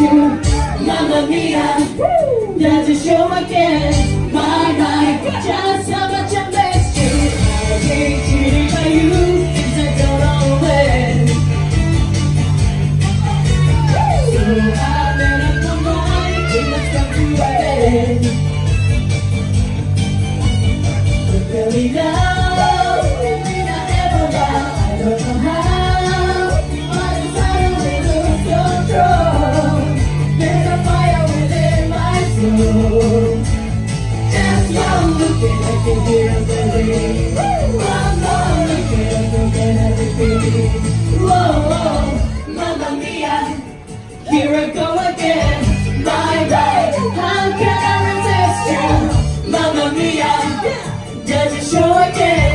you, Mamma Mia. Does it show again? My life, just how much I missed you. I cheating by you, things I don't know when. So I we must come to an end. Here I go again, my right. How can I resist you, Mamma Mia? Does it show again?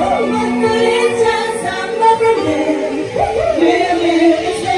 i'm not brunel, will it